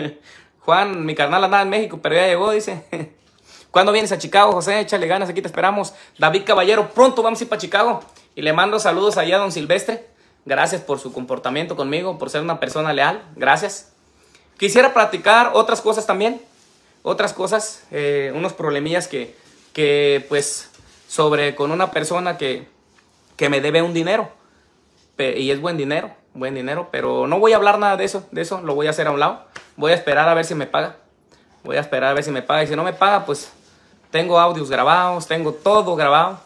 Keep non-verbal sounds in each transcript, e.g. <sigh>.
<laughs> Juan, mi carnal andaba en México, pero ya llegó, dice. <laughs> ¿Cuándo vienes a Chicago, José? Échale ganas, aquí te esperamos. David Caballero, pronto vamos a ir para Chicago. Y le mando saludos allá a don Silvestre. Gracias por su comportamiento conmigo, por ser una persona leal. Gracias. Quisiera platicar otras cosas también. Otras cosas, eh, unos problemillas que, que, pues, sobre con una persona que, que me debe un dinero. Y es buen dinero, buen dinero. Pero no voy a hablar nada de eso, de eso. Lo voy a hacer a un lado. Voy a esperar a ver si me paga. Voy a esperar a ver si me paga. Y si no me paga, pues tengo audios grabados, tengo todo grabado.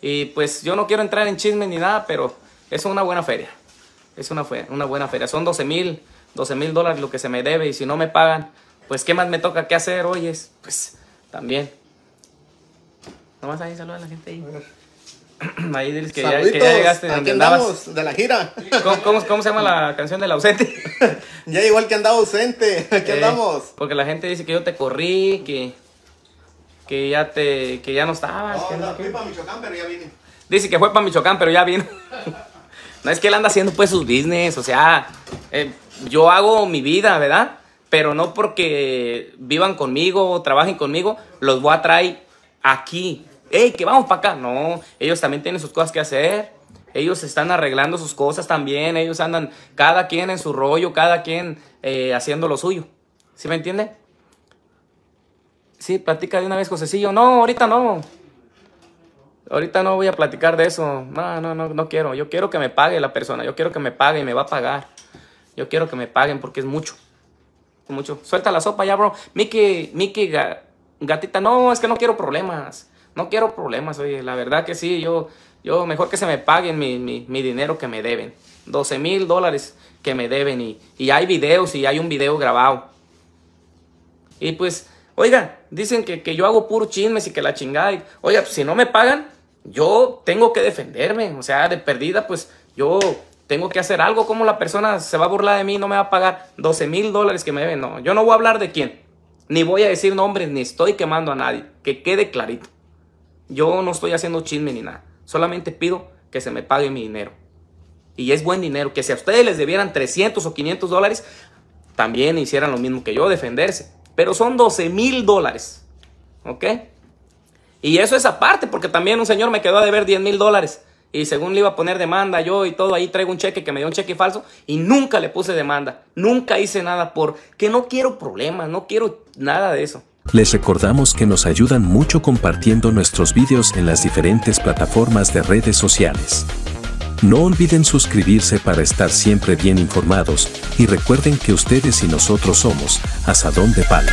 Y pues yo no quiero entrar en chisme ni nada, pero es una buena feria. Es una, una buena feria. Son 12 mil, 12 mil dólares lo que se me debe. Y si no me pagan, pues ¿qué más me toca que hacer? Oyes, pues también. Nomás ahí saluda a la gente ahí. <clears throat> Ahí diles que ya, que ya, llegaste donde andabas. de la gira. ¿Cómo, cómo, se llama la canción del ausente? <laughs> ya igual que andaba ausente. <laughs> Aquí eh, andamos. Porque la gente dice que yo te corrí, que que ya te que ya no estabas. No, fui para Michoacán, pero ya vine. Dice que fue para Michoacán, pero ya vino. <laughs> no es que él anda haciendo pues sus business, o sea, eh, yo hago mi vida, ¿verdad? Pero no porque vivan conmigo, trabajen conmigo, los voy a traer aquí. ¡Ey, que vamos para acá! No, ellos también tienen sus cosas que hacer. Ellos están arreglando sus cosas también. Ellos andan cada quien en su rollo, cada quien eh, haciendo lo suyo. ¿Sí me entiende? Sí, platica de una vez, Josecillo. No, ahorita no. Ahorita no voy a platicar de eso. No, no, no, no quiero. Yo quiero que me pague la persona. Yo quiero que me pague y me va a pagar. Yo quiero que me paguen porque es mucho. Mucho. Suelta la sopa ya, bro. Miki, Miki, gatita, no, es que no quiero problemas. No quiero problemas, oye. La verdad que sí, yo, yo mejor que se me paguen mi, mi, dinero que me deben. 12 mil dólares que me deben y, y hay videos y hay un video grabado. Y pues Oiga, dicen que, que yo hago puro chismes y que la chingada. oiga, pues, si no me pagan, yo tengo que defenderme. O sea, de perdida, pues yo tengo que hacer algo. ¿Cómo la persona se va a burlar de mí y no me va a pagar 12 mil dólares que me deben? No, yo no voy a hablar de quién. Ni voy a decir nombres, ni estoy quemando a nadie. Que quede clarito. Yo no estoy haciendo chisme ni nada. Solamente pido que se me pague mi dinero. Y es buen dinero. Que si a ustedes les debieran 300 o 500 dólares, también hicieran lo mismo que yo, defenderse. Pero son 12 mil dólares. ¿Ok? Y eso es aparte, porque también un señor me quedó a deber 10 mil dólares. Y según le iba a poner demanda yo y todo, ahí traigo un cheque que me dio un cheque falso y nunca le puse demanda. Nunca hice nada porque no quiero problemas, no quiero nada de eso. Les recordamos que nos ayudan mucho compartiendo nuestros vídeos en las diferentes plataformas de redes sociales. No olviden suscribirse para estar siempre bien informados y recuerden que ustedes y nosotros somos Asadón de Palo.